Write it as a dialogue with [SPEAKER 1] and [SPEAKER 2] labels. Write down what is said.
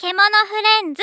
[SPEAKER 1] 獣フレンズ。